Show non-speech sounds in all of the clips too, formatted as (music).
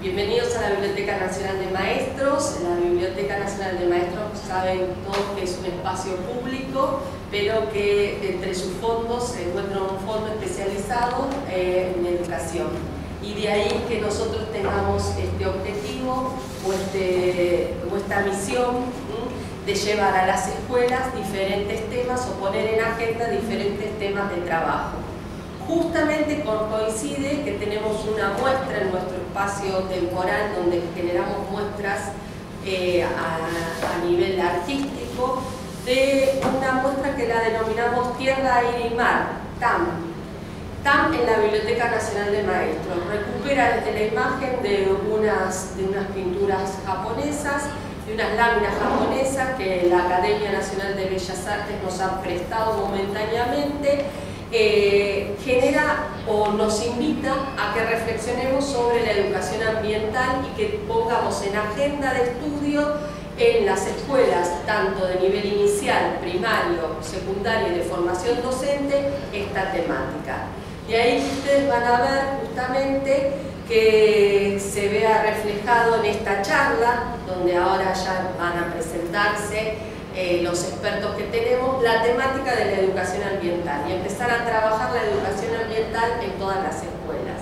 Bienvenidos a la Biblioteca Nacional de Maestros. La Biblioteca Nacional de Maestros saben todos que es un espacio público, pero que entre sus fondos se encuentra un fondo especializado eh, en educación. Y de ahí que nosotros tengamos este objetivo o, este, esta misión de llevar a las escuelas diferentes temas o poner en agenda diferentes temas de trabajo justamente coincide que tenemos una muestra en nuestro espacio temporal donde generamos muestras eh, a, nivel artístico de una muestra que la denominamos Tierra, Aire y Mar, TAM. TAM en la Biblioteca Nacional de Maestros. Recupera desde la imagen de de unas pinturas japonesas, de unas láminas japonesas que la Academia Nacional de Bellas Artes nos ha prestado momentáneamente eh, genera o nos invita a que reflexionemos sobre la educación ambiental y que pongamos en agenda de estudio en las escuelas, tanto de nivel inicial, primario, secundario y de formación docente, esta temática. Y ahí ustedes van a ver justamente que se vea reflejado en esta charla, donde ahora ya van a presentarse eh, los expertos que tenemos, la temática de la educación ambiental y empezar a trabajar la educación ambiental en todas las escuelas.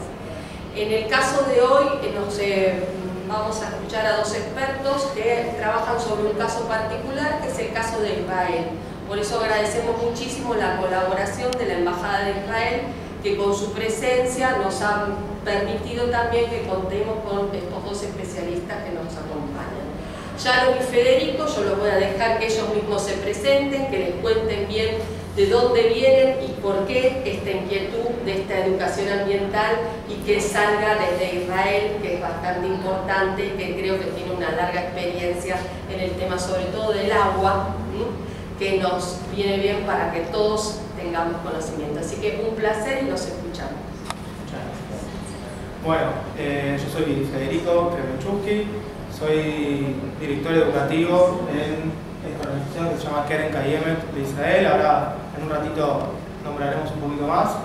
En el caso de hoy, eh, nos, eh, vamos a escuchar a dos expertos que trabajan sobre un caso particular, que es el caso de Israel. Por eso agradecemos muchísimo la colaboración de la Embajada de Israel, que con su presencia nos ha permitido también que contemos con estos dos especialistas que nos acompañan. Sharon y Federico, yo los voy a dejar que ellos mismos se presenten, que les cuenten bien de dónde vienen y por qué esta inquietud de esta educación ambiental y que salga desde Israel, que es bastante importante y que creo que tiene una larga experiencia en el tema sobre todo del agua, que nos viene bien para que todos tengamos conocimiento. Así que un placer y los escuchamos. Bueno, eh, yo soy Federico Kremenchuk, soy director educativo en esta organización que se llama Keren Kayemet de Israel. Ahora, en un ratito, nombraremos un poquito más.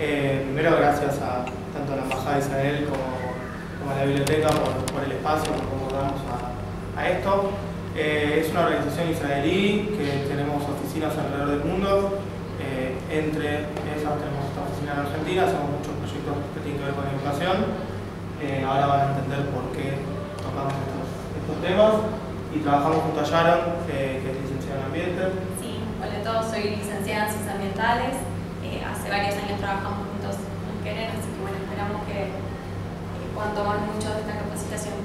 Eh, primero, gracias a tanto a la Embajada de Israel como, a la biblioteca por, el espacio que concordamos a, a, esto. Eh, es una organización israelí que tenemos oficinas alrededor del mundo. Eh, entre esas tenemos esta oficina en Argentina, hacemos muchos proyectos que tienen que ver con educación. ahora van a entender por qué estos, temas y trabajamos junto a Sharon, que, es licenciada en ambiente. Sí, hola a todos, soy licenciada en ciencias ambientales. Eh, hace varios años trabajamos juntos con Querer, así que bueno, esperamos que eh, puedan tomar mucho de esta capacitación.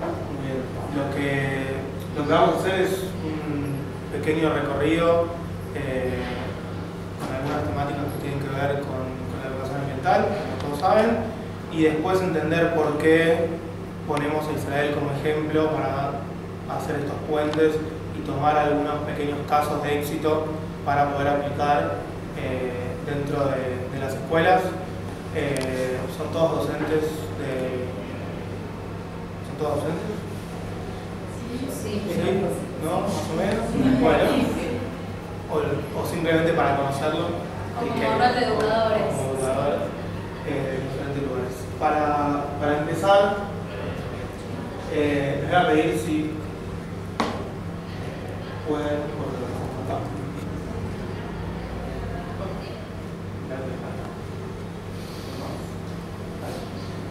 Muy bien. Lo que, lo que vamos a hacer es un pequeño recorrido eh, con algunas temáticas que tienen que ver con, con la educación ambiental, como todos saben, y después entender por qué ponemos a Israel como ejemplo para hacer estos puentes y tomar algunos pequeños casos de éxito para poder aplicar eh, dentro de, las escuelas. Eh, son todos docentes de... ¿Son todos docentes? Sí, sí. ¿No? ¿Más o menos? Bueno. O, simplemente para conocerlo. Como de educadores. Como educadores eh, en diferentes lugares. Para, para empezar, eh, les voy a pedir si pueden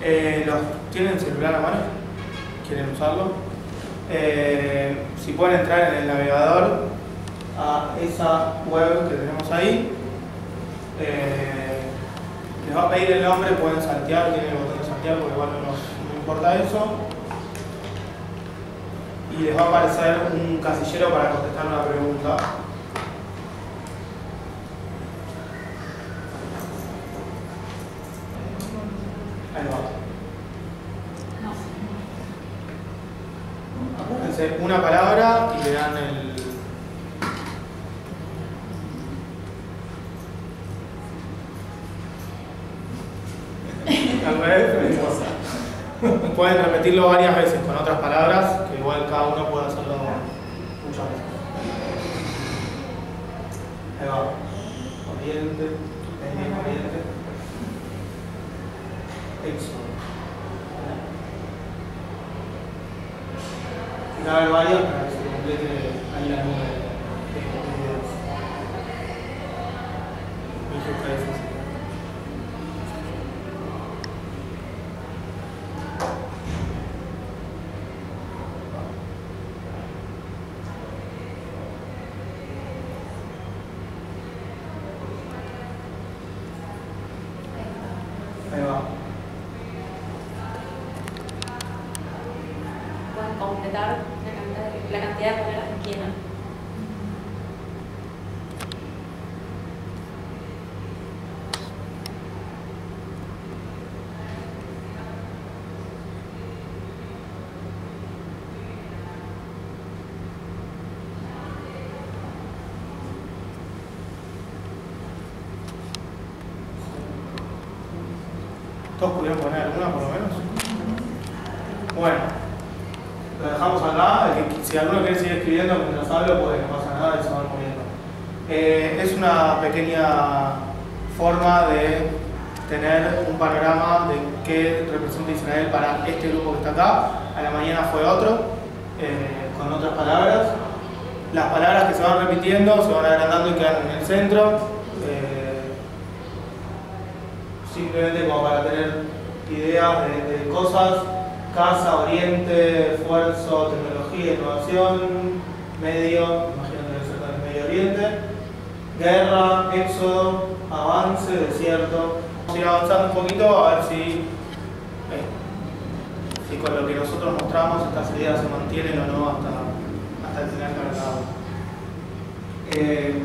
eh, ¿los ¿Tienen celular a mano? ¿Quieren usarlo? Eh, si pueden entrar en el navegador a esa web que tenemos ahí, eh, les va a pedir el nombre, pueden saltear, tienen el botón de saltear porque igual no importa eso y les va a aparecer un casillero para contestar una pregunta. Ahí va. Apúrense una palabra y le dan el... Al revés, (laughs) Pueden repetirlo varias veces con otras palabras, 가오나 보아서라 공사. 해봐. 어디에는데? 내일 어디에는데? X. 나를 와요. 이제 아니라고. ¿Todos pudieron poner alguna por lo menos? Bueno, lo dejamos acá. Si alguno quiere seguir escribiendo mientras hablo, pues no pasa nada y se van moviendo. Eh, es una pequeña forma de tener un panorama de qué representa Israel para este grupo que está acá. A la mañana fue otro, eh, con otras palabras. Las palabras que se van repitiendo se van agrandando y quedan en el centro. Eh, simplemente como para tener ideas de, cosas, casa, oriente, esfuerzo, tecnología, innovación, medio, imagino que debe ser también Medio Oriente, guerra, éxodo, avance, desierto. Vamos a ir avanzando un poquito a ver si, eh, si con lo que nosotros mostramos estas ideas se mantienen o no hasta, hasta el final cargado. Eh,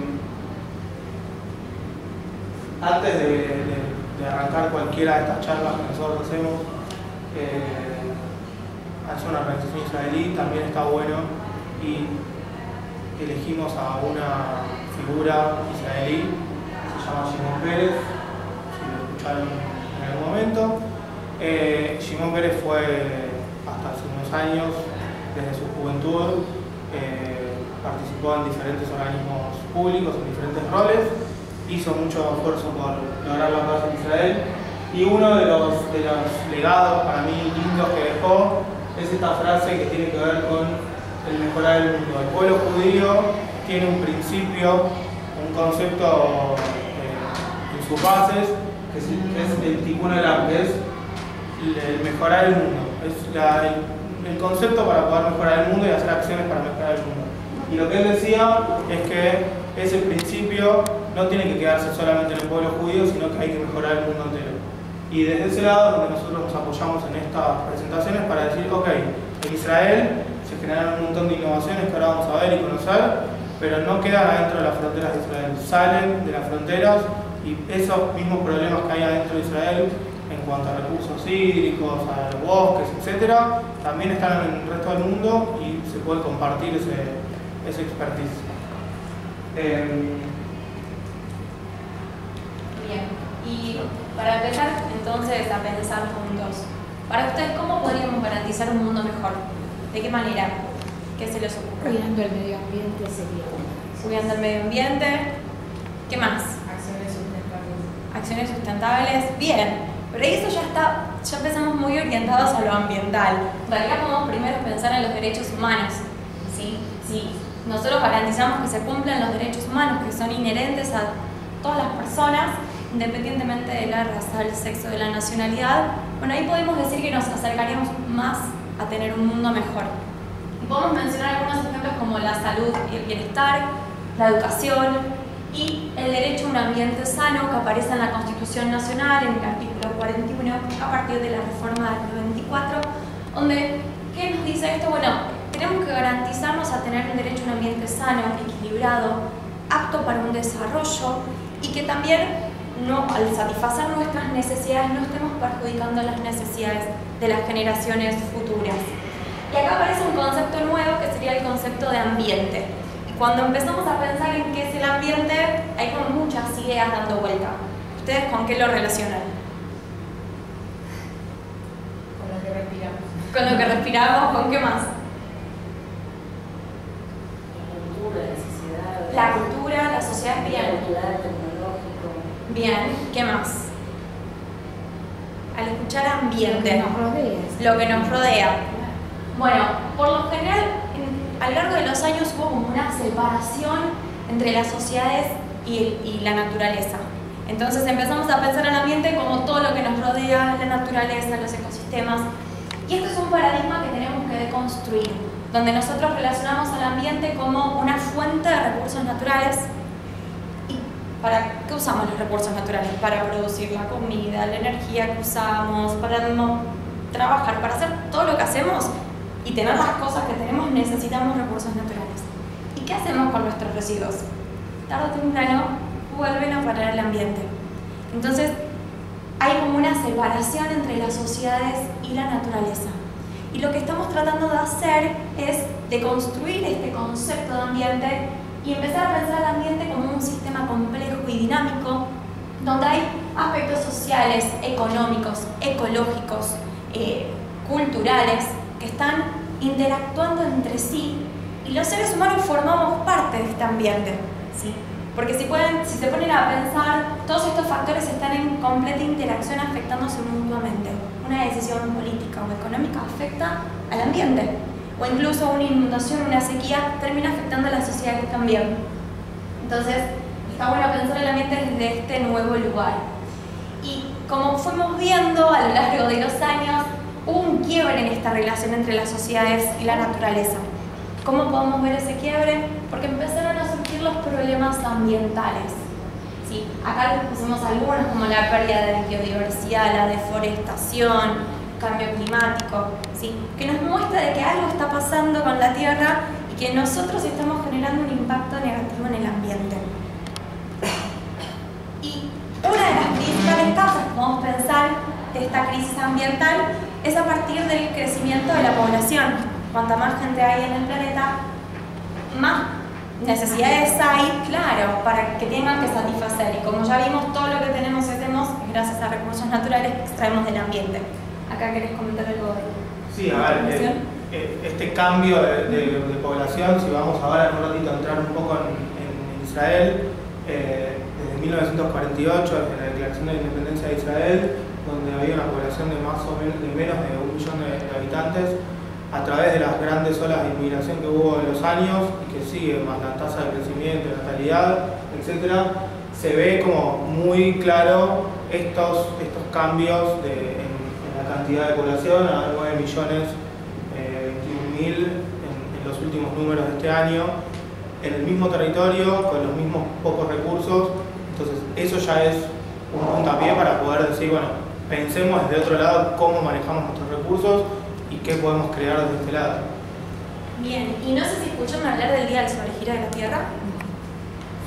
antes de- de arrancar cualquiera de estas charlas que nosotros hacemos, eh, hace una organización israelí, también está bueno. Y elegimos a una figura israelí se llama Shimon Pérez, si lo escucharon en algún momento. Eh, Shimon Pérez fue hasta hace unos años, desde su juventud, eh, participó en diferentes organismos públicos, en diferentes roles, hizo mucho esfuerzo por lograr la paz en Israel y uno de los, de los legados para mí lindos que dejó es esta frase que tiene que ver con el mejorar el mundo. El pueblo judío tiene un principio, un concepto eh, en sus bases, que es, que es el tikkun olam, que es el- mejorar el mundo. Es el concepto para poder mejorar el mundo y hacer acciones para mejorar el mundo. Y lo que él decía es que ese principio no tiene que quedarse solamente en el pueblo judío, sino que hay que mejorar el mundo entero. Y desde ese lado donde nosotros nos apoyamos en estas presentaciones para decir, ok, en Israel se generaron un montón de innovaciones que ahora vamos a ver y conocer, pero no quedan adentro de las fronteras de Israel, salen de las fronteras y esos mismos problemas que hay adentro de Israel en cuanto a recursos hídricos, a los bosques, etcétera, también están en el resto del mundo y se puede compartir ese, ese expertise. Em, Bien, y para empezar entonces a pensar juntos, para ustedes, ¿cómo podríamos garantizar un mundo mejor? ¿De qué manera? ¿Qué se les ocurre? Cuidando el medio ambiente sería. Cuidando el medio ambiente. ¿Qué más? Acciones sustentables. Acciones sustentables. Bien, pero eso ya está, ya empezamos muy orientados a lo ambiental. En realidad podemos primero pensar en los derechos humanos. ¿sí? Si nosotros garantizamos que se cumplan los derechos humanos que son inherentes a todas las personas, independientemente de la raza, el sexo, de la nacionalidad, bueno, ahí podemos decir que nos acercaríamos más a tener un mundo mejor. Podemos mencionar algunos ejemplos como la salud y el bienestar, la educación y el derecho a un ambiente sano que aparece en la Constitución Nacional en el artículo 41 a partir de la reforma del 94, donde, ¿qué nos dice esto? Bueno, tenemos que garantizarnos a tener un derecho a un ambiente sano, equilibrado, apto para un desarrollo y que también no, al satisfacer nuestras necesidades no estemos perjudicando las necesidades de las generaciones futuras. Y acá aparece un concepto nuevo que sería el concepto de ambiente. Cuando empezamos a pensar en qué es el ambiente, hay como muchas ideas dando vuelta. ¿Ustedes con qué lo relacionan? Con lo que respiramos. ¿Con lo que respiramos? ¿Con qué más? La cultura, la sociedad. La cultura, la sociedad, tecnológico. Bien, ¿qué más? Al escuchar Lo que ambiente, nos rodea. lo que nos rodea. Bueno, por lo general a lo largo de los años hubo como una separación entre las sociedades y, y la naturaleza. Entonces empezamos a pensar el ambiente como todo lo que nos rodea, la naturaleza, los ecosistemas. Y esto es un paradigma que tenemos que deconstruir, donde nosotros relacionamos al ambiente como una fuente de recursos naturales. ¿Y para qué usamos los recursos naturales? Para producir la comida, la energía que usamos, para no trabajar, para hacer todo lo que hacemos y tener las cosas que tenemos necesitamos recursos naturales. ¿Y qué hacemos con nuestros residuos? Tarde o temprano vuelven a parar el ambiente. Entonces, hay como una separación entre las sociedades y la naturaleza. Y lo que estamos tratando de hacer es de construir este concepto de ambiente y empezar a pensar el ambiente como un sistema complejo y dinámico, donde hay aspectos sociales, económicos, ecológicos, eh, culturales, que están interactuando entre sí y los seres humanos formamos parte de este ambiente. ¿sí? Porque si, pueden, si se ponen a pensar, todos estos factores están en completa interacción afectándose mutuamente. Una decisión política o económica afecta al ambiente. O incluso una inundación, una sequía, termina afectando a la sociedad también. Entonces, está bueno pensar el ambiente desde este nuevo lugar. Y como fuimos viendo a lo largo de los años, hubo un quiebre en esta relación entre las sociedades y la naturaleza. ¿Cómo podemos ver ese quiebre? Porque empezaron a surgir los problemas ambientales. ¿sí? Acá les pusimos algunos como la pérdida de biodiversidad, la deforestación, cambio climático, ¿sí? que nos muestra de que algo está pasando con la Tierra y que nosotros estamos generando un impacto negativo en el ambiente. Y una de las principales causas podemos pensar de esta crisis ambiental es a partir del crecimiento de la población. Cuanta más gente hay en el planeta, más necesidades hay, claro, para que tengan que satisfacer. Y como ya vimos, todo lo que tenemos y hacemos es gracias a recursos naturales que extraemos del ambiente. Acá querés comentar algo de Sí, a ver, eh, eh, este cambio de, de- de población, si vamos ahora en un ratito a entrar un poco en, en Israel, eh, desde 1948, desde la Declaración de la Independencia de Israel, donde había una población de más o menos de menos de un millón de, habitantes, a través de las grandes olas de inmigración que hubo en los años y que sigue, más la tasa de crecimiento, de natalidad, etcétera, se ve como muy claro estos, estos cambios de, la cantidad de población, a 9 millones, eh, 21 mil en, los últimos números de este año, en el mismo territorio, con los mismos pocos recursos, entonces eso ya es un puntapié para poder decir, bueno, pensemos desde otro lado cómo manejamos nuestros recursos y qué podemos crear desde este lado. Bien, y no sé si escucharon hablar del Día del Sobregiro de la Tierra.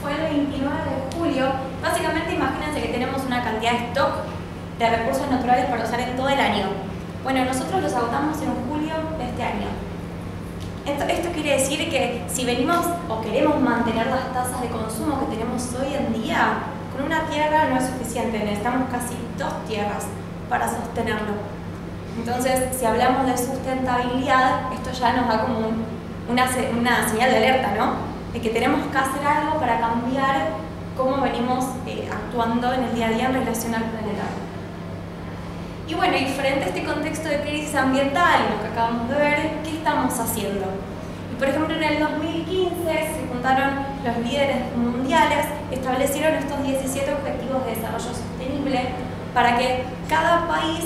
Fue el 29 de julio. Básicamente imagínense que tenemos una cantidad de stock de recursos naturales para usar en todo el año. Bueno, nosotros los agotamos en julio de este año. Esto, esto quiere decir que si venimos o queremos mantener las tasas de consumo que tenemos hoy en día, con una tierra no es suficiente, necesitamos casi dos tierras para sostenerlo. Entonces, si hablamos de sustentabilidad, esto ya nos da como un- una, una señal de alerta, ¿no? De que tenemos que hacer algo para cambiar cómo venimos eh, actuando en el día a día en relación al planeta. Y bueno, y frente a este contexto de crisis ambiental, lo que acabamos de ver, ¿qué estamos haciendo? Y por ejemplo, en el 2015 se juntaron los líderes mundiales, establecieron estos 17 objetivos de desarrollo sostenible para que cada país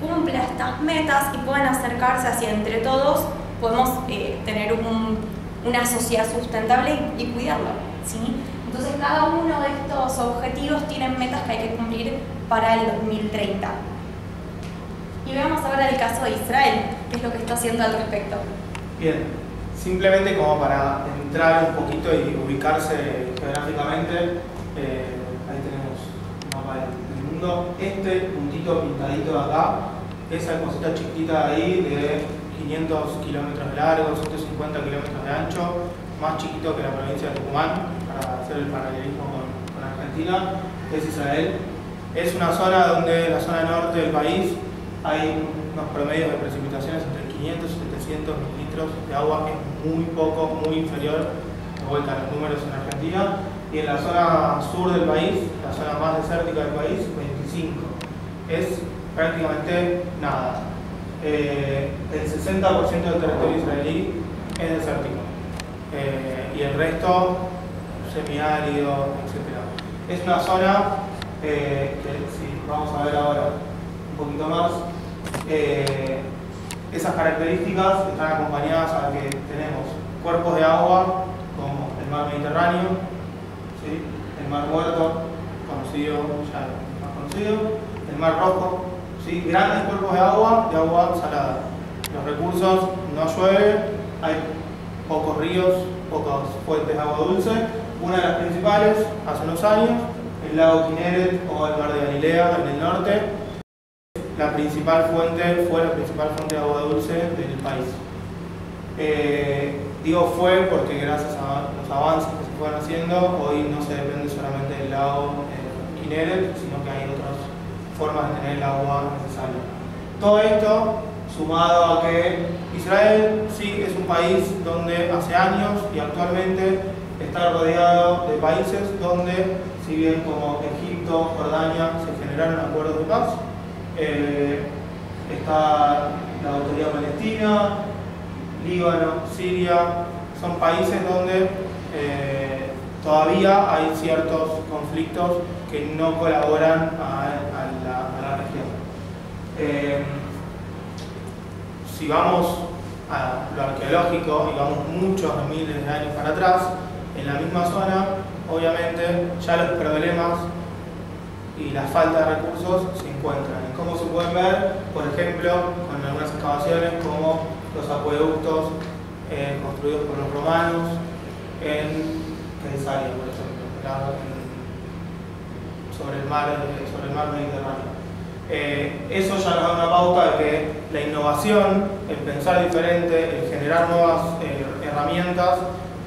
cumpla estas metas y puedan acercarse hacia entre todos, podemos eh, tener un- una sociedad sustentable y, y cuidarlo. ¿sí? Entonces cada uno de estos objetivos tienen metas que hay que cumplir para el 2030. Y veamos ahora el caso de Israel, qué es lo que está haciendo al respecto. Bien, simplemente como para entrar un poquito y ubicarse geográficamente, eh, ahí tenemos un mapa del, mundo. Este puntito pintadito de acá, esa cosita chiquitita ahí de 500 kilómetros de largo, 150 kilómetros de ancho, más chiquito que la provincia de Tucumán, para hacer el paralelismo con, con Argentina, es Israel. Es una zona donde, la zona norte del país, hay unos promedios de precipitaciones entre 500 y 700 mililitros de agua, es muy poco, muy inferior de vuelta a los números en Argentina. Y en la zona sur del país, la zona más desértica del país, 25. Es prácticamente nada. Eh, el 60% del territorio israelí es desértico. Eh, y el resto semiárido, etc. Es una zona eh, que, si vamos a ver ahora un poquito más, esas características están acompañadas a que tenemos cuerpos de agua como el mar Mediterráneo, el mar Muerto, conocido, ya más conocido, el mar Rojo, ¿sí? grandes cuerpos de agua de agua salada. Los recursos no llueve, hay pocos ríos, pocas fuentes de agua dulce. Una de las principales, hace unos años, el lago Kineret o el mar de Galilea en el norte, la principal fuente, fue la principal fuente de agua dulce del país. Eh, digo fue porque gracias a los avances que se fueron haciendo, hoy no se depende solamente del lago eh, sino que hay otras formas de tener el agua necesaria. Todo esto sumado a que Israel sí es un país donde hace años y actualmente está rodeado de países donde, si bien como Egipto, Jordania, se generaron acuerdos de paz, eh, está la autoridad palestina, Líbano, Siria, son países donde eh, todavía hay ciertos conflictos que no colaboran a, la, región. Eh, si vamos a lo arqueológico y vamos muchos miles de años para atrás, en la misma zona, obviamente ya los problemas y la falta de recursos se encuentran. Y como se pueden ver, por ejemplo, con algunas excavaciones como los acueductos eh, construidos por los romanos en Kaisaria, por ejemplo, sobre el mar, sobre el mar Mediterráneo. Eh, eso ya nos da una pauta de que la innovación, el pensar diferente, el generar nuevas eh, herramientas,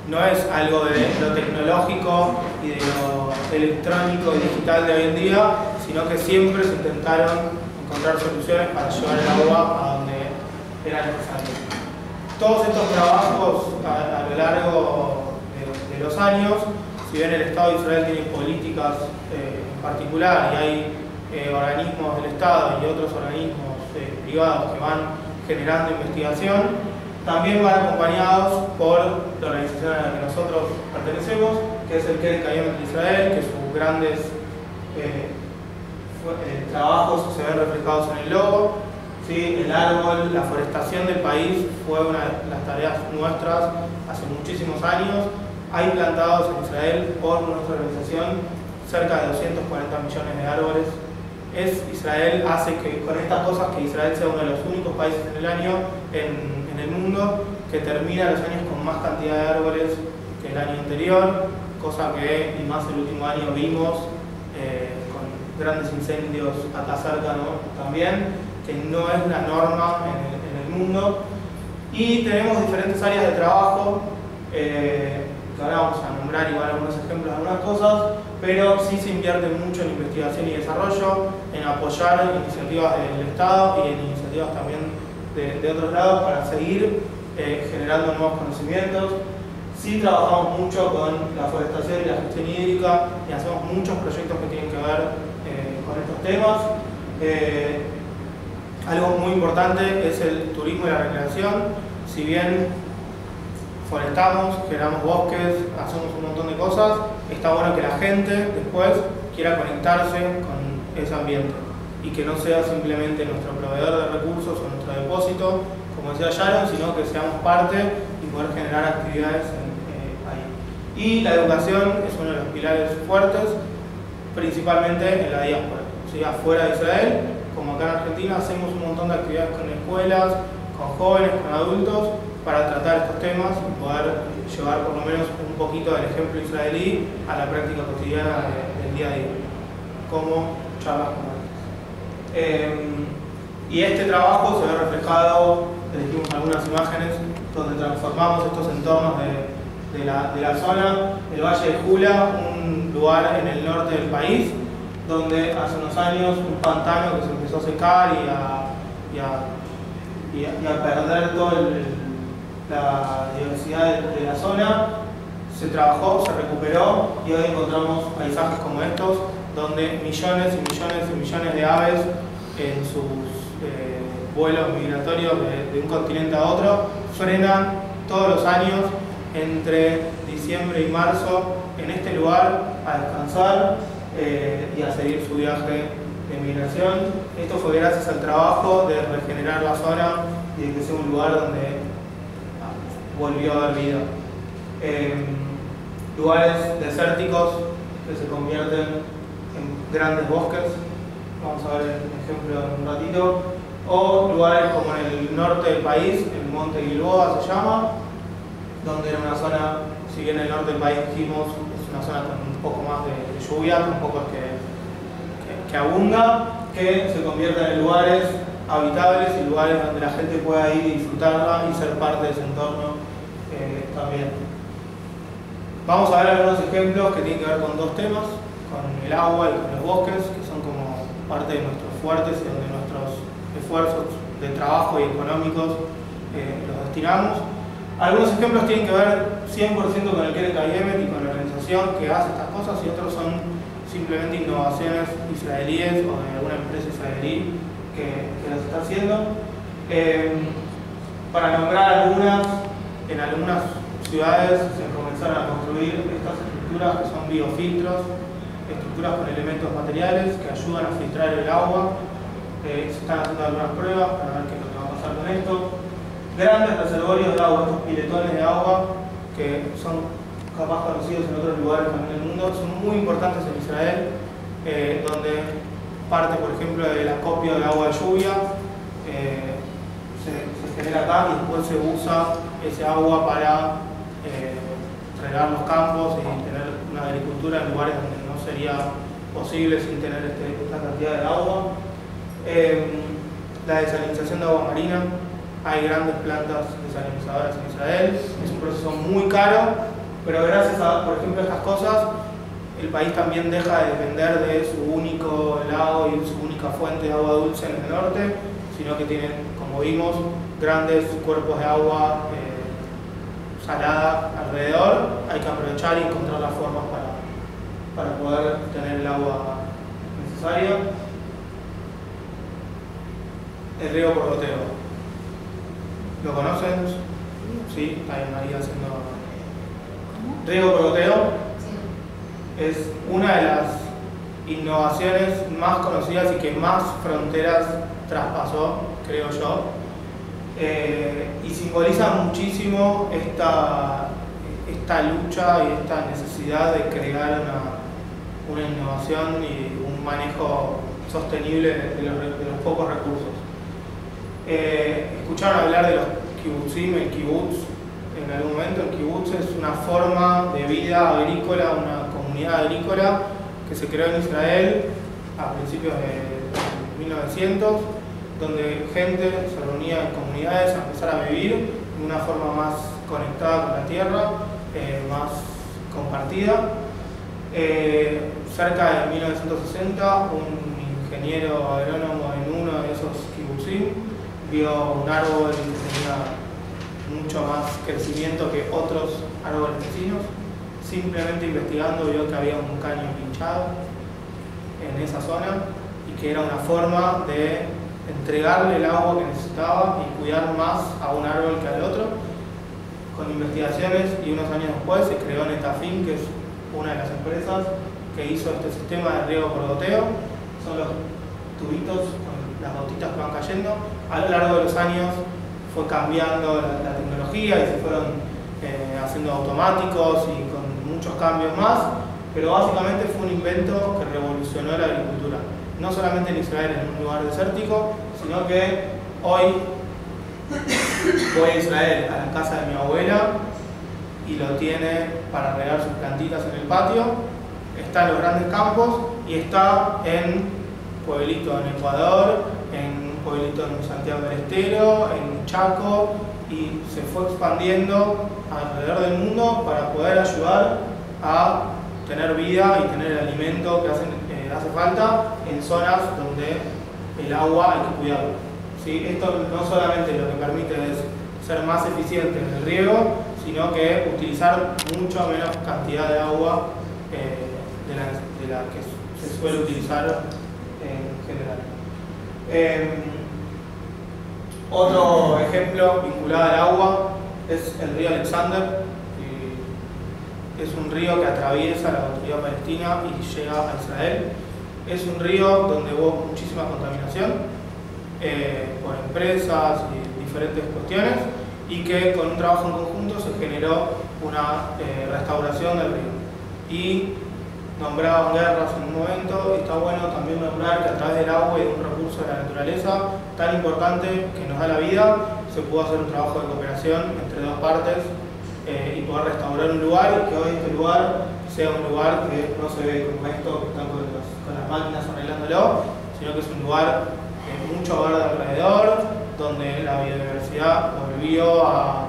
no es algo de lo tecnológico y de lo electrónico y digital de hoy en día, sino que siempre se intentaron encontrar soluciones para llevar el agua a donde era necesario. Todos estos trabajos a, lo largo de, los años, si bien el Estado de Israel tiene políticas eh, en particular y hay eh, organismos del Estado y otros organismos eh, privados que van generando investigación, también van acompañados por la organización a la que nosotros pertenecemos, que es el Keren Kayemet de Israel, que sus grandes eh, trabajos se ven reflejados en el logo. ¿sí? El árbol, la forestación del país fue una de las tareas nuestras hace muchísimos años. Hay plantados en Israel por nuestra organización cerca de 240 millones de árboles es Israel hace que con estas cosas que Israel sea uno de los únicos países en el año en, mundo que termina los años con más cantidad de árboles que el año anterior, cosa que y más el último año vimos eh, con grandes incendios acá cerca también, que no es la norma en el, mundo. Y tenemos diferentes áreas de trabajo, eh, que ahora vamos a nombrar igual algunos ejemplos de algunas cosas, pero sí se invierte mucho en investigación y desarrollo, en apoyar iniciativas del Estado y en iniciativas también de, otros lados para seguir eh, generando nuevos conocimientos. Sí trabajamos mucho con la forestación y la gestión hídrica y hacemos muchos proyectos que tienen que ver eh, con estos temas. Eh, algo muy importante es el turismo y la recreación. Si bien forestamos, generamos bosques, hacemos un montón de cosas, está bueno que la gente después quiera conectarse con ese ambiente y que no sea simplemente nuestro proveedor de recursos o nuestro depósito, como decía Sharon, sino que seamos parte y poder generar actividades eh, ahí. Y la educación es uno de los pilares fuertes, principalmente en la diáspora, sea, fuera de Israel, como acá en Argentina, hacemos un montón de actividades con escuelas, con jóvenes, con adultos, para tratar estos temas y poder llevar por lo menos un poquito del ejemplo israelí a la práctica cotidiana del día a día, como charlas Em, y este trabajo se ve reflejado, les algunas imágenes donde transformamos estos entornos de, la, zona, el Valle de Jula, un lugar en el norte del país, donde hace unos años un pantano que se empezó a secar y a, y a, perder todo el la diversidad de, la zona, se trabajó, se recuperó y hoy encontramos paisajes como estos, donde millones y millones y millones de aves en sus eh, vuelos migratorios de, un continente a otro frenan todos los años entre diciembre y marzo en este lugar a descansar eh, y a seguir su viaje de migración. Esto fue gracias al trabajo de regenerar la zona y de que sea un lugar donde ah, volvió a haber vida. Eh, lugares desérticos que se convierten en grandes bosques, vamos a ver un ejemplo en un ratito, o lugares como en el norte del país, el monte Gilboa se llama, donde era una zona, si bien el norte del país dijimos, es una zona con un poco más de, lluvia, tampoco es que, que, abunda, que se convierten en lugares habitables y lugares donde la gente pueda ir y disfrutarla y ser parte de ese entorno eh, también. Vamos a ver algunos ejemplos que tienen que ver con dos temas, con el agua y con los bosques, parte de nuestros fuertes y donde nuestros esfuerzos de trabajo y económicos eh, los destinamos. Algunos ejemplos tienen que ver 100% con el Kayemet y con la organización que hace estas cosas y otros son simplemente innovaciones israelíes o de alguna empresa israelí que, que las está haciendo. Eh, para nombrar algunas, en algunas ciudades se comenzaron a construir estas estructuras que son biofiltros, con elementos materiales que ayudan a filtrar el agua. Eh, se están haciendo algunas pruebas para ver qué es lo que va a pasar con esto. Grandes reservorios de agua, estos piletones de agua que son capaz conocidos en otros lugares también del mundo, son muy importantes en Israel, eh, donde parte, por ejemplo, del acopio de agua de lluvia eh, se, genera acá y después se usa ese agua para regar los campos y tener una agricultura en lugares donde sería posible sin tener este, esta cantidad de agua. Eh, la desalinización de agua marina, hay grandes plantas desalinizadoras en Israel, es un proceso muy caro, pero gracias a, por ejemplo, estas cosas, el país también deja de depender de su único lago y su única fuente de agua dulce en el norte, sino que tienen, como vimos, grandes cuerpos de agua eh, salada alrededor. Hay que aprovechar y encontrar las formas para, para poder tener el agua necesaria. El río Porroteo. ¿Lo conocen? Sí, hay María haciendo. Río Porroteo es una de las innovaciones más conocidas y que más fronteras traspasó, creo yo, eh, y simboliza muchísimo esta, esta lucha y esta necesidad de crear una, una innovación y un manejo sostenible de los, de los pocos recursos. Eh, ¿Escucharon hablar de los kibutzim, el kibutz? En algún momento el kibutz es una forma de vida agrícola, una comunidad agrícola que se creó en Israel a principios de 1900, donde gente se reunía en comunidades a empezar a vivir de una forma más conectada con la tierra, eh, más compartida. Eh, cerca de 1960, un ingeniero agrónomo en uno de esos kibutzim vio un árbol que tenía mucho más crecimiento que otros árboles vecinos simplemente investigando vio que había un caño pinchado en esa zona y que era una forma de entregarle el agua que necesitaba y cuidar más a un árbol que al otro. Con investigaciones y unos años después se creó Netafim, que es una de las empresas que hizo este sistema de riego por goteo. Son los tubitos con las gotitas que van cayendo. A lo largo de los años fue cambiando la, tecnología y se fueron eh, haciendo automáticos y con muchos cambios más, pero básicamente fue un invento que revolucionó la agricultura. No solamente en Israel, en un lugar desértico, sino que hoy voy a Israel, a la casa de mi abuela, y lo tiene para regar sus plantitas en el patio, está en los grandes campos y está en pueblito en Ecuador, en un pueblito en Santiago del Estero, en Chaco, y se fue expandiendo alrededor del mundo para poder ayudar a tener vida y tener el alimento que hacen, eh, hace falta en zonas donde el agua hay que cuidarlo. ¿Sí? Esto no solamente lo que permite es ser más eficiente en el riego, sino que utilizar mucho menos cantidad de agua eh, de, la, que se suele utilizar en general. Eh, otro ejemplo vinculado al agua es el río Alexander, y es un río que atraviesa la autoridad palestina y llega a Israel. Es un río donde hubo muchísima contaminación eh, por empresas y diferentes cuestiones y que con un trabajo en conjunto se generó una eh, restauración del río. Y nombraban guerras en un momento, y está bueno también nombrar que a través del agua y de un recurso de la naturaleza tan importante que nos da la vida, se pudo hacer un trabajo de cooperación entre dos partes eh, y poder restaurar un lugar y que hoy este lugar sea un lugar que no se ve como esto, que están con, las máquinas arreglándolo, sino que es un lugar eh, mucho verde alrededor, donde la biodiversidad volvió a,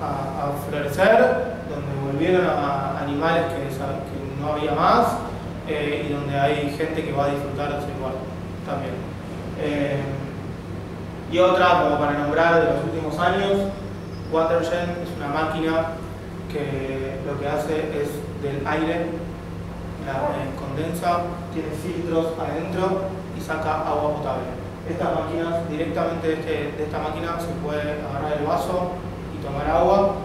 a- florecer, donde volvieron a, a animales que no había más eh, y donde hay gente que va a disfrutar de ese lugar también. Eh, y otra, como para nombrar de los últimos años, WaterGen es una máquina que lo que hace es del aire, la eh, condensa, tiene filtros adentro y saca agua potable. Estas máquinas, directamente de, este- de esta máquina se puede agarrar el vaso y tomar agua.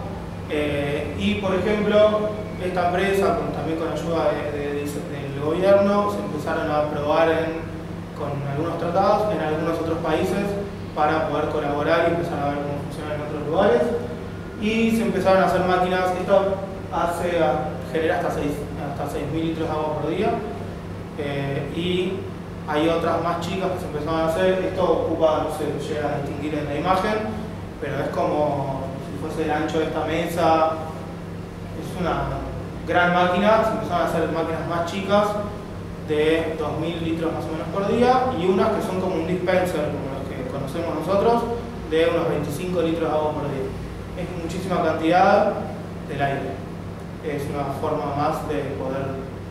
Y por ejemplo, esta empresa, también con ayuda de- de- de- del gobierno, se empezaron a probar en- con algunos tratados en algunos otros países para poder colaborar y empezar a ver cómo funciona en otros lugares. Y se empezaron a hacer máquinas, esto hace, genera hasta 6 hasta 6.000 litros de agua por día. Eh, y hay otras más chicas que se empezaron a hacer. Esto ocupa, no se llega a distinguir en la imagen, pero es como si fuese el ancho de esta mesa. Es una gran máquina. Se empezaron a hacer máquinas más chicas de 2.000 litros más o menos por día y unas que son como un dispenser, como los que conocemos nosotros, de unos 25 litros de agua por día. Es muchísima cantidad del aire. Es una forma más de poder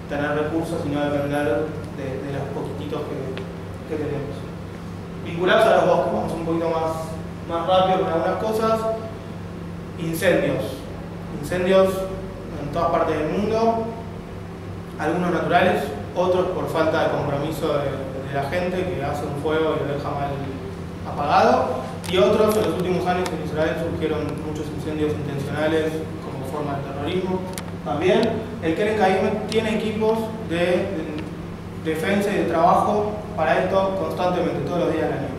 tener recursos y no depender de, de los poquititos que, que tenemos. Vinculados a los bosques, vamos un poquito más, más rápido con algunas cosas. Incendios. Incendios en todas partes del mundo, algunos naturales, otros por falta de compromiso de, de la gente que hace un fuego y lo deja mal apagado, y otros en los últimos años en Israel surgieron muchos incendios intencionales como forma de terrorismo. También el Keren Kaim tiene equipos de, de defensa y de trabajo para esto constantemente, todos los días del año.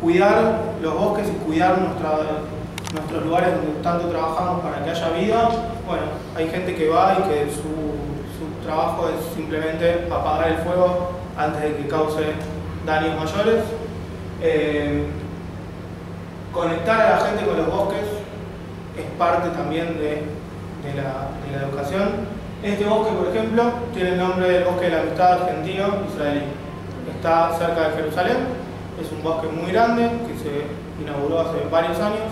Cuidar los bosques y cuidar nuestra- nuestros lugares donde tanto trabajamos para que haya vida. Bueno, hay gente que va y que su, trabajo es simplemente apagar el fuego antes de que cause daños mayores. Eh, conectar a la gente con los bosques es parte también de, de la educación. Este bosque, por ejemplo, tiene el nombre del Bosque de la Amistad Argentino-Israelí. Está cerca de Jerusalén, es un bosque muy grande que se inauguró hace varios años.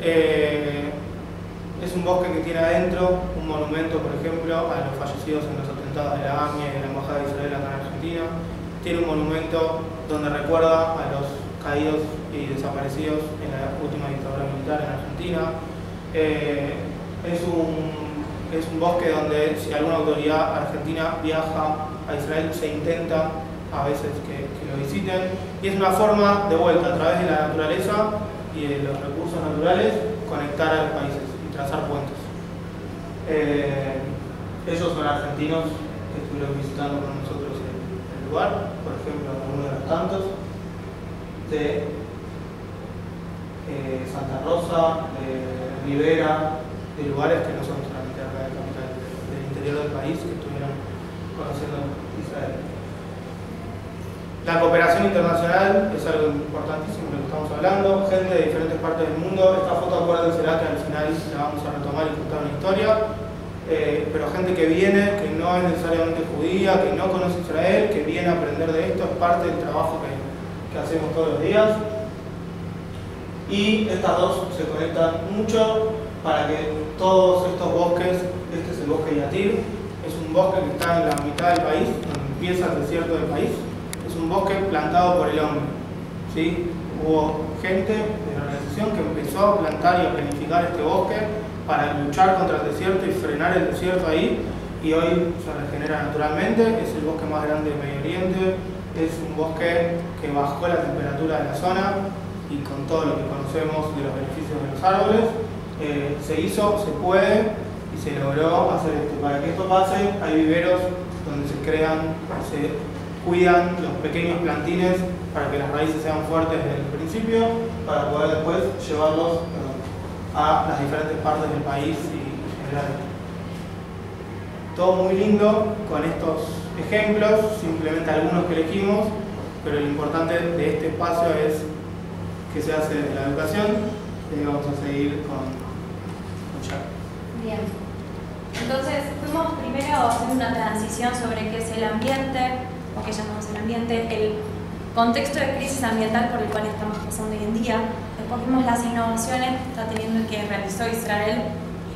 Eh, es un bosque que tiene adentro un monumento, por ejemplo, a los fallecidos en los atentados de la AMIA y de la Embajada de Israel acá en Argentina. Tiene un monumento donde recuerda a los caídos y desaparecidos en la última dictadura militar en Argentina. Eh, es, un, es un bosque donde si alguna autoridad argentina viaja a Israel se intenta a veces que, que lo visiten y es una forma de vuelta a través de la naturaleza y de los recursos naturales conectar a los países y trazar puentes. Eh, ellos son argentinos que estuvieron visitando con nosotros el, lugar, por ejemplo, uno de los tantos de eh, Santa Rosa, de Rivera, de lugares que no son solamente acá del interior del país que estuvieron conociendo Israel. La cooperación internacional es algo importantísimo de lo que estamos hablando, gente de diferentes partes del mundo. Esta foto acuérdense que al final la vamos a retomar y contar una historia. Eh, pero gente que viene, que no es necesariamente judía, que no conoce Israel, que viene a aprender de esto, es parte del trabajo que, que hacemos todos los días. Y estas dos se conectan mucho para que todos estos bosques, este es el bosque Yatir, es un bosque que está en la mitad del país, donde empieza el desierto del país, bosque plantado por el hombre. ¿sí? Hubo gente de la organización que empezó a plantar y a planificar este bosque para luchar contra el desierto y frenar el desierto ahí, y hoy se regenera naturalmente, es el bosque más grande del Medio Oriente, es un bosque que bajó la temperatura de la zona y con todo lo que conocemos de los beneficios de los árboles, eh, se hizo, se puede y se logró hacer esto. Para que esto pase, hay viveros donde se crean, cuidan los pequeños plantines para que las raíces sean fuertes desde el principio, para poder después llevarlos perdón, a las diferentes partes del país y generar. Todo muy lindo con estos ejemplos, simplemente algunos que elegimos, pero lo importante de este espacio es que se hace la educación y vamos a seguir con, con. Bien. Entonces, fuimos primero haciendo una transición sobre qué es el ambiente, o qué llamamos el ambiente, el contexto de crisis ambiental por el cual estamos pasando hoy en día. Después vimos las innovaciones que está teniendo que realizó Israel,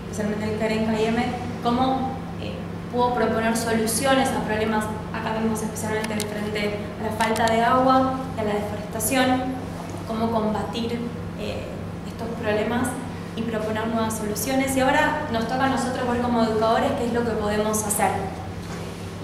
especialmente el Keren KM, cómo eh, pudo proponer soluciones a problemas, acá vemos especialmente frente a la falta de agua y a la deforestación, cómo combatir eh, estos problemas y proponer nuevas soluciones. Y ahora nos toca a nosotros ver como educadores qué es lo que podemos hacer.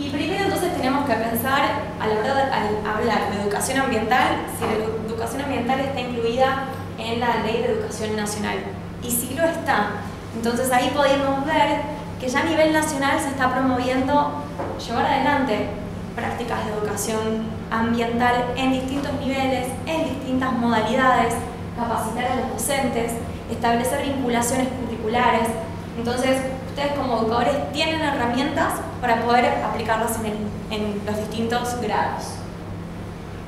Y primero entonces tenemos que pensar, a la hora de al hablar de educación ambiental, si la educación ambiental está incluida en la Ley de Educación Nacional. Y si lo está, entonces ahí podemos ver que ya a nivel nacional se está promoviendo llevar adelante prácticas de educación ambiental en distintos niveles, en distintas modalidades, capacitar a los docentes, establecer vinculaciones curriculares. Entonces, ustedes como educadores tienen herramientas para poder aplicarlas en, el- en los distintos grados.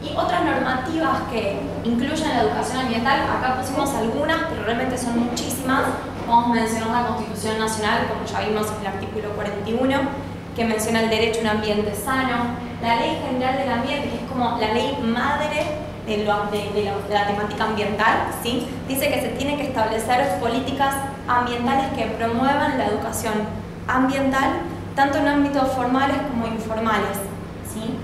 Y otras normativas que incluyen la educación ambiental, acá pusimos algunas, pero realmente son muchísimas. Vamos a mencionar la Constitución Nacional, como ya vimos en el artículo 41, que menciona el derecho a un ambiente sano, la Ley General del Ambiente, que es como la ley madre de, lo- de- de la- de la temática ambiental, ¿sí? dice que se tienen que establecer políticas ambientales que promuevan la educación ambiental, tanto en ámbitos formales como informales. ¿sí?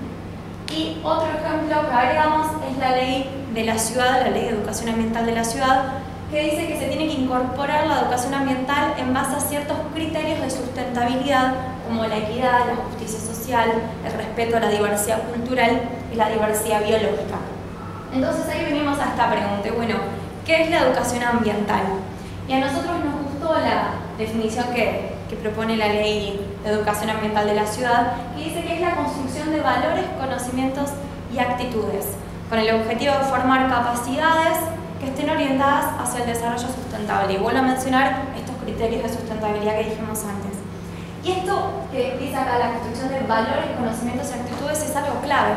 Y otro ejemplo que agregamos es la ley de la ciudad, la ley de educación ambiental de la ciudad, que dice que se tiene que incorporar la educación ambiental en base a ciertos criterios de sustentabilidad, como la equidad, la justicia social, el respeto a la diversidad cultural y la diversidad biológica. Entonces ahí venimos a esta pregunta, bueno, ¿qué es la educación ambiental? Y a nosotros nos gustó la definición que, que propone la ley de educación ambiental de la ciudad, que dice que es la construcción de valores, conocimientos y actitudes, con el objetivo de formar capacidades que estén orientadas hacia el desarrollo sustentable. Y vuelvo a mencionar estos criterios de sustentabilidad que dijimos antes. Y esto que dice acá, la construcción de valores, conocimientos y actitudes, es algo clave,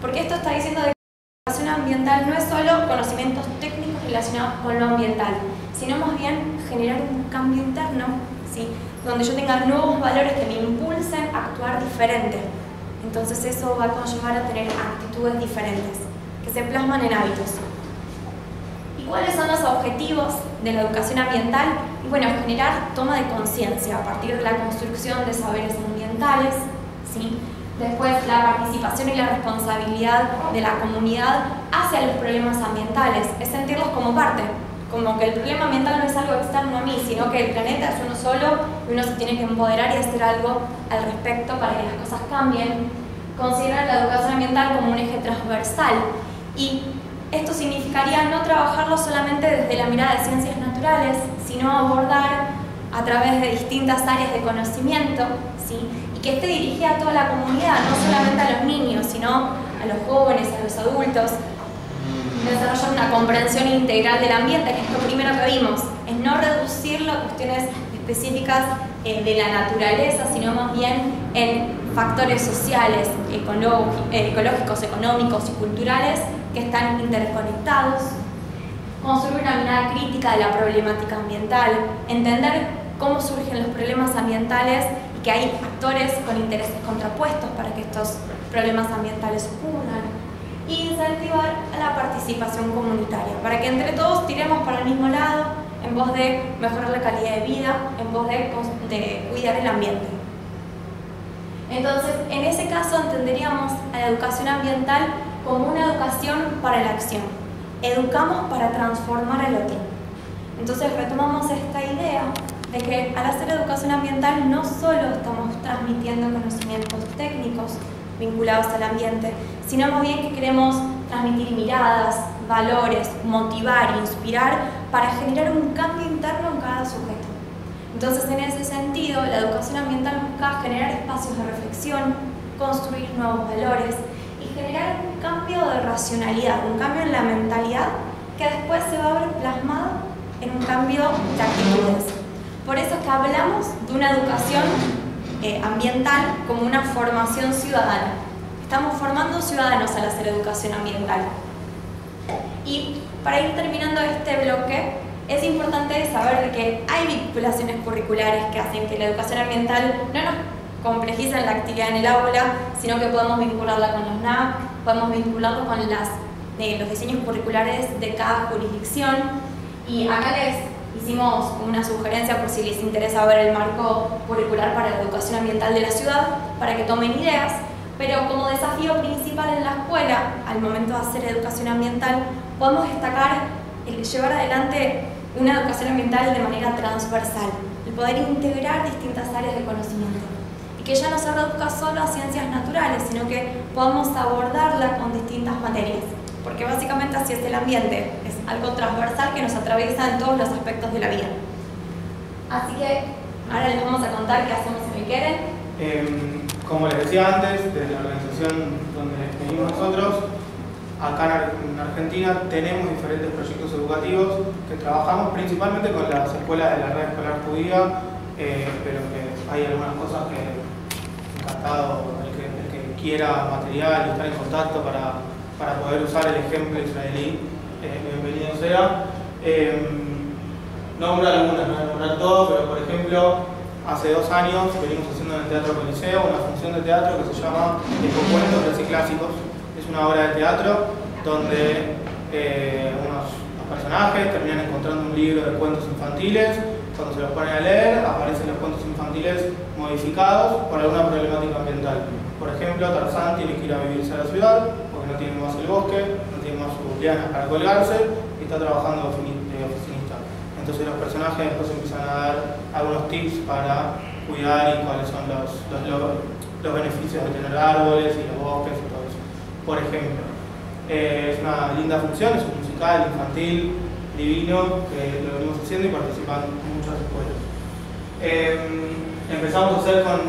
porque esto está diciendo de la educación ambiental no es solo conocimientos técnicos relacionados con lo ambiental, sino más bien generar un cambio interno, ¿sí? donde yo tenga nuevos valores que me impulsen a actuar diferente. Entonces eso va a conllevar a tener actitudes diferentes, que se plasman en hábitos. ¿Y cuáles son los objetivos de la educación ambiental? Y bueno, generar toma de conciencia a partir de la construcción de saberes ambientales, ¿sí? Después, la participación y la responsabilidad de la comunidad hacia los problemas ambientales, es sentirlos como parte, como que el problema ambiental no es algo externo a mí, sino que el planeta es uno solo y uno se tiene que empoderar y hacer algo al respecto para que las cosas cambien. Considerar la educación ambiental como un eje transversal y esto significaría no trabajarlo solamente desde la mirada de ciencias naturales, sino abordar a través de distintas áreas de conocimiento, ¿sí? Que esté dirigida a toda la comunidad, no solamente a los niños, sino a los jóvenes, a los adultos. Desarrollar una comprensión integral del ambiente, que es lo primero que vimos, es no reducirlo a cuestiones específicas eh, de la naturaleza, sino más bien en factores sociales, eh, ecológicos, económicos y culturales que están interconectados construir una mirada crítica de la problemática ambiental, entender cómo surgen los problemas ambientales que hay actores con intereses contrapuestos para que estos problemas ambientales ocurran, y incentivar la participación comunitaria, para que entre todos tiremos para el mismo lado en pos de mejorar la calidad de vida, en pos de, cons- de cuidar el ambiente. Entonces, en ese caso entenderíamos a la educación ambiental como una educación para la acción. Educamos para transformar al otro. Entonces retomamos esta idea de que al hacer educación ambiental no solo estamos transmitiendo conocimientos técnicos vinculados al ambiente, sino más bien que queremos transmitir miradas, valores, motivar, inspirar para generar un cambio interno en cada sujeto. Entonces, en ese sentido, la educación ambiental busca generar espacios de reflexión, construir nuevos valores y generar un cambio de racionalidad, un cambio en la mentalidad que después se va a ver plasmado en un cambio de actitudes. Por eso es que hablamos de una educación eh, ambiental como una formación ciudadana. Estamos formando ciudadanos al hacer educación ambiental. Y para ir terminando este bloque, es importante saber que hay vinculaciones curriculares que hacen que la educación ambiental no nos complejiza la actividad en el aula, sino que podemos vincularla con los NAP, podemos vincularlo con las, eh, los diseños curriculares de cada jurisdicción. Y acá les hicimos una sugerencia por si les interesa ver el marco curricular para la educación ambiental de la ciudad, para que tomen ideas. Pero como desafío principal en la escuela, al momento de hacer educación ambiental, podemos destacar el llevar adelante una educación ambiental de manera transversal, el poder integrar distintas áreas de conocimiento y que ya no se reduzca solo a ciencias naturales, sino que podamos abordarla con distintas materias, porque básicamente así es el ambiente, es algo transversal que nos atraviesa en todos los aspectos de la vida. Así que ahora les vamos a contar qué hacemos en el Eh, como les decía antes, desde la organización donde venimos nosotros, acá en Argentina tenemos diferentes proyectos educativos que trabajamos principalmente con las escuelas de la red escolar judía, eh, pero que hay algunas cosas que encantado el que, el que quiera material y estar en contacto para, para poder usar el ejemplo israelí, eh, bienvenido sea. Eh, nombro algunas, no voy a nombrar todo, pero por ejemplo, hace dos años venimos haciendo en el Teatro Coliseo una función de teatro que se llama Descompuestos Clásicos. Es una obra de teatro donde eh, unos, personajes terminan encontrando un libro de cuentos infantiles cuando se los ponen a leer, aparecen los cuentos infantiles modificados por alguna problemática ambiental. Por ejemplo, Tarzán tiene que ir a vivirse a la ciudad no tiene más el bosque, no tiene más sus lianas para colgarse y está trabajando de oficinista. Entonces los personajes después empiezan a dar algunos tips para cuidar y cuáles son los, los, los beneficios de tener árboles y los bosques y todo eso. Por ejemplo, eh, es una linda función, es un musical infantil divino que lo venimos haciendo y participan muchas escuelas. Eh, empezamos a hacer con,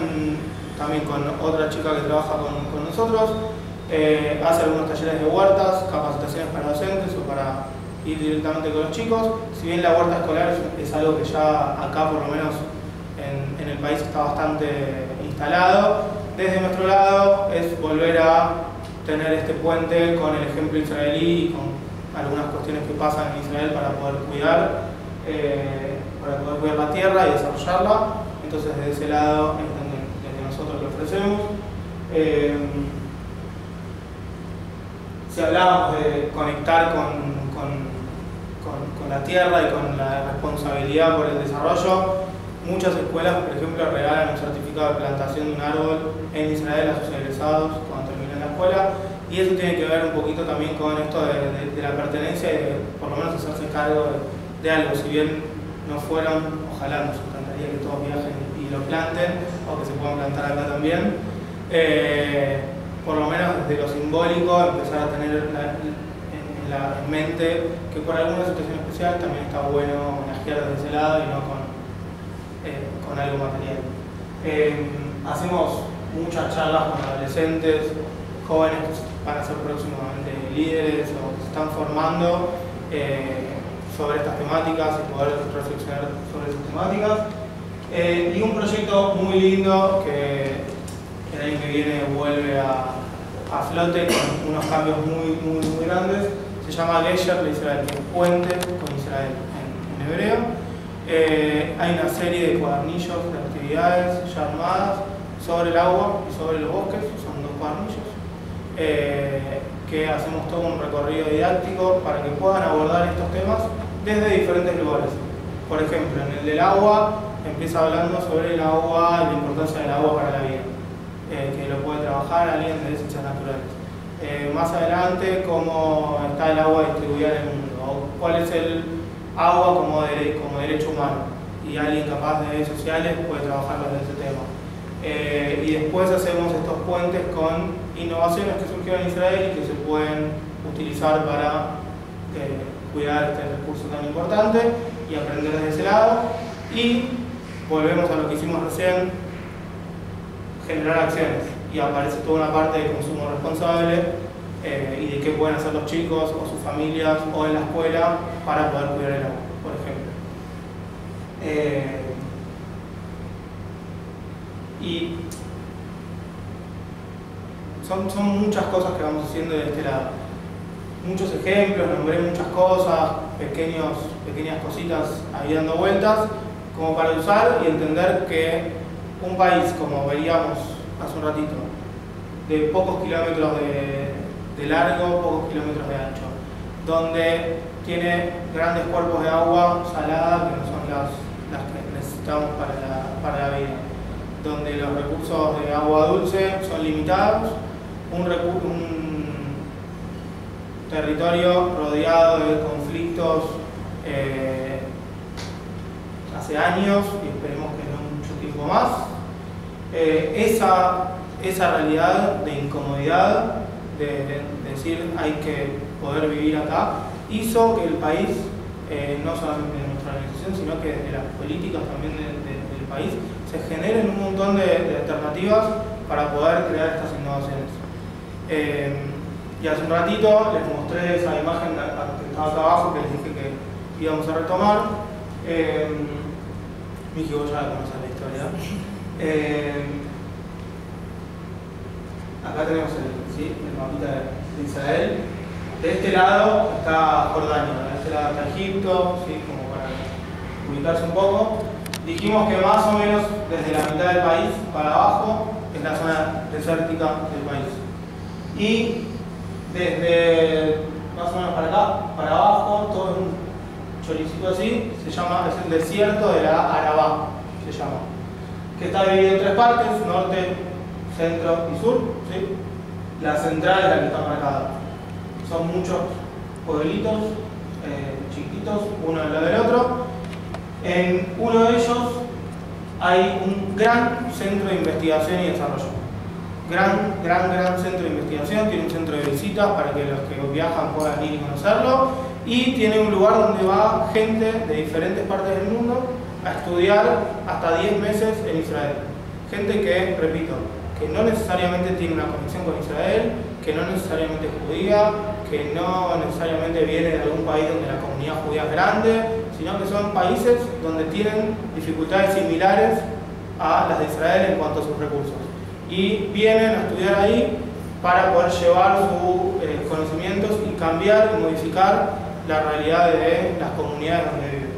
también con otra chica que trabaja con, con nosotros, eh, hace algunos talleres de huertas, capacitaciones para docentes o para ir directamente con los chicos. Si bien la huerta escolar es, algo que ya acá por lo menos en, en, el país está bastante instalado, desde nuestro lado es volver a tener este puente con el ejemplo israelí y con algunas cuestiones que pasan en Israel para poder cuidar, eh, para poder cuidar la tierra y desarrollarla. Entonces desde ese lado es donde, desde nosotros lo ofrecemos. Eh, si hablábamos de conectar con, con, con, la tierra y con la responsabilidad por el desarrollo, muchas escuelas, por ejemplo, regalan un certificado de plantación de un árbol en Israel a sus egresados cuando terminan la escuela y eso tiene que ver un poquito también con esto de, de, la pertenencia y de por lo menos hacerse cargo de, de, algo. Si bien no fueron, ojalá nos encantaría que todos viajen y lo planten o que se puedan plantar acá también. Eh, por lo menos desde lo simbólico empezar a tener en, la mente que por alguna situación especial también está bueno homenajear desde ese lado y no con, eh, con algo material. Eh, hacemos muchas charlas con adolescentes, jóvenes van a ser próximamente líderes o que se están formando eh, sobre estas temáticas y poder reflexionar sobre esas temáticas. Y un proyecto muy lindo que el año que viene vuelve a, a flote con unos cambios muy, muy, muy grandes. Se llama Gesher de Israel, puente con Israel en, en hebreo. Eh, hay una serie de cuadernillos de actividades ya armadas sobre el agua y sobre los bosques, son dos cuadernillos eh, que hacemos todo un recorrido didáctico para que puedan abordar estos temas desde diferentes lugares. Por ejemplo, en el del agua empieza hablando sobre el agua y la importancia del agua para la vida, eh, que lo puede trabajar alguien de ciencias naturales. Eh, más adelante, cómo está el agua distribuida en el mundo, o cuál es el agua como, como derecho humano, y alguien capaz de sociales puede trabajarlo desde ese tema. Eh, y después hacemos estos puentes con innovaciones que surgieron en Israel y que se pueden utilizar para eh, cuidar este recurso tan importante y aprender desde ese lado. Y volvemos a lo que hicimos recién, generar acciones. Y aparece toda una parte de consumo responsable eh, y de qué pueden hacer los chicos o sus familias o en la escuela para poder cuidar el agua, por ejemplo. Eh, y son, son muchas cosas que vamos haciendo de este lado. Muchos ejemplos, nombré muchas cosas, pequeños, pequeñas cositas ahí dando vueltas, como para usar y entender que un país, como veíamos hace un ratito, de pocos kilómetros de, largo, pocos kilómetros de ancho, donde tiene grandes cuerpos de agua salada que no son las, las que necesitamos para la, para la vida, donde los recursos de agua dulce son limitados, un territorio rodeado de conflictos eh, hace años y esperemos que no mucho tiempo más. Eh, esa, esa realidad de incomodidad, de, de- de decir hay que poder vivir acá, hizo que el país, eh, no solamente de nuestra organización, sino que de las políticas también de- de- del país, se generen un montón de, alternativas para poder crear estas innovaciones. Eh, y hace un ratito les mostré esa imagen que estaba acá abajo que les dije que íbamos a retomar. Eh, Miki, vos ya la la historia. Eh, acá tenemos el, ¿sí? mapita de, de Israel. De este lado está Jordania, de este lado está Egipto, ¿sí? como para ubicarse un poco. Dijimos que más o menos desde la mitad del país para abajo es la zona desértica del país. Y desde más o menos para acá, para abajo, todo es un choricito así, se llama, es el desierto de la Arabá, se llama. Que está dividido en tres partes, norte, centro y sur. ¿sí? La central es la que está marcada. Son muchos pueblitos eh, chiquitos, uno al lado del otro. En uno de ellos hay un gran centro de investigación y desarrollo. Gran, gran, gran centro de investigación, tiene un centro de visitas para que los que viajan puedan ir y conocerlo y tiene un lugar donde va gente de diferentes partes del mundo a estudiar hasta 10 meses en Israel. Gente que, repito, que no necesariamente tiene una conexión con Israel, que no necesariamente es judía, que no necesariamente viene de algún país donde la comunidad judía es grande, sino que son países donde tienen dificultades similares a las de Israel en cuanto a sus recursos. Y vienen a estudiar ahí para poder llevar sus eh, conocimientos y cambiar y modificar la realidad de las comunidades donde viven.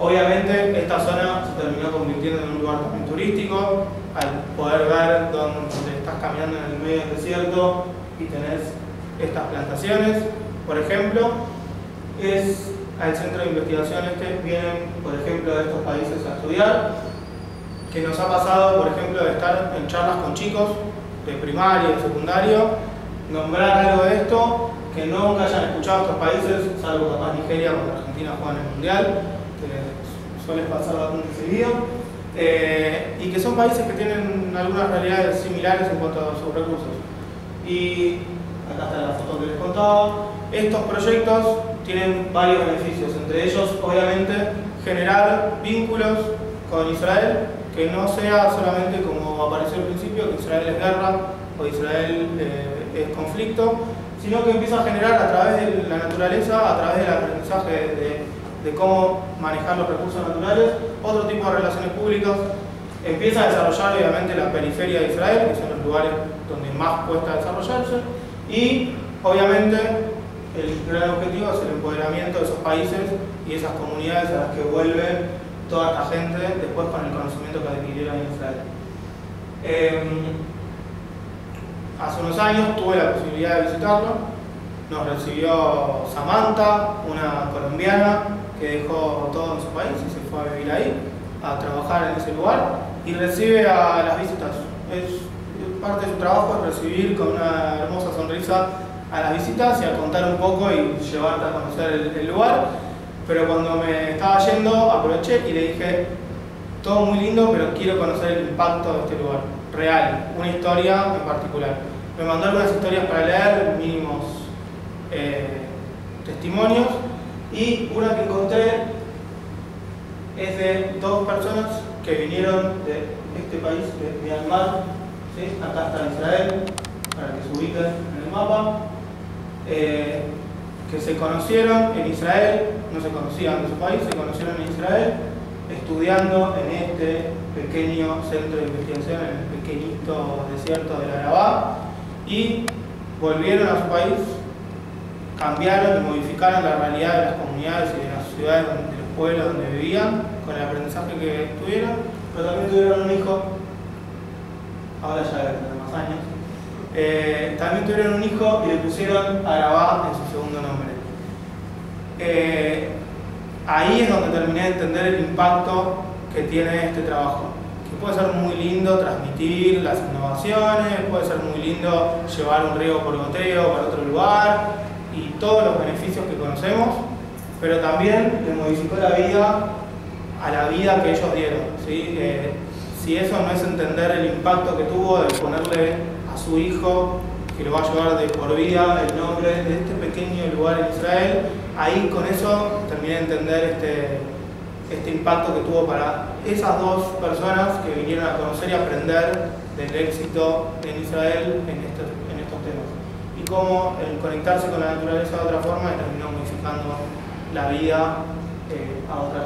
Obviamente esta zona se terminó convirtiendo en un lugar también turístico, al poder ver donde, estás caminando en el medio del desierto y tenés estas plantaciones, por ejemplo, es al centro de investigación este, vienen, por ejemplo, de estos países a estudiar, que nos ha pasado, por ejemplo, de estar en charlas con chicos de primaria, de secundario, nombrar algo de esto, que nunca hayan escuchado estos países, salvo capaz Nigeria cuando Argentina juega en el Mundial, suele pasar bastante seguido, eh, y que son países que tienen algunas realidades similares en cuanto a sus recursos. Y acá está la foto que les contaba. Estos proyectos tienen varios beneficios, entre ellos, obviamente, generar vínculos con Israel, que no sea solamente como apareció al principio, que Israel es guerra o Israel eh, es conflicto, sino que empieza a generar a través de la naturaleza, a través del aprendizaje de, de cómo manejar los recursos naturales, otro tipo de relaciones públicas. Empieza a desarrollar obviamente la periferia de Israel, que son los lugares donde más cuesta desarrollarse, y obviamente el gran objetivo es el empoderamiento de esos países y esas comunidades a las que vuelve toda esta gente después con el conocimiento que adquirieron en Israel. Eh, hace unos años tuve la posibilidad de visitarlo, nos recibió Samantha, una colombiana que dejó todo en su país y se fue a vivir ahí, a trabajar en ese lugar y recibe a las visitas. Es, parte de su trabajo es recibir con una hermosa sonrisa a las visitas y a contar un poco y llevarte a conocer el, el lugar. Pero cuando me estaba yendo aproveché y le dije, todo muy lindo, pero quiero conocer el impacto de este lugar, real, una historia en particular. Me mandó algunas historias para leer, mínimos eh, testimonios, Y una que encontré es de dos personas que vinieron de este país, de Myanmar, ¿sí? acá está Israel, para que se ubiquen en el mapa, eh, que se conocieron en Israel, no se conocían de su país, se conocieron en Israel, estudiando en este pequeño centro de investigación, en el pequeñito desierto del Arabá, y volvieron a su país, cambiaron y modificaron la realidad de las comunidades y de las ciudades, de los pueblos donde vivían, con el aprendizaje que tuvieron, pero también tuvieron un hijo, ahora ya de más años, eh, también tuvieron un hijo y le pusieron Arabá en su segundo nombre. Eh, ahí es donde terminé de entender el impacto que tiene este trabajo. Que puede ser muy lindo transmitir las innovaciones, puede ser muy lindo llevar un río por goteo para otro lugar y todos los beneficios que conocemos, pero también le modificó la vida a la vida que ellos dieron. ¿sí? Eh, si eso no es entender el impacto que tuvo de ponerle a su hijo, que lo va a llevar de por vida, el nombre de este pequeño lugar en Israel, ahí con eso terminé de entender este, este impacto que tuvo para esas dos personas que vinieron a conocer y aprender del éxito en Israel en, este, en estos temas. Y cómo el conectarse con la naturaleza de otra forma terminó modificando la vida eh, a otras